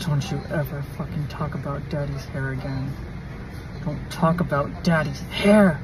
Don't you ever fucking talk about daddy's hair again. Don't talk about daddy's hair.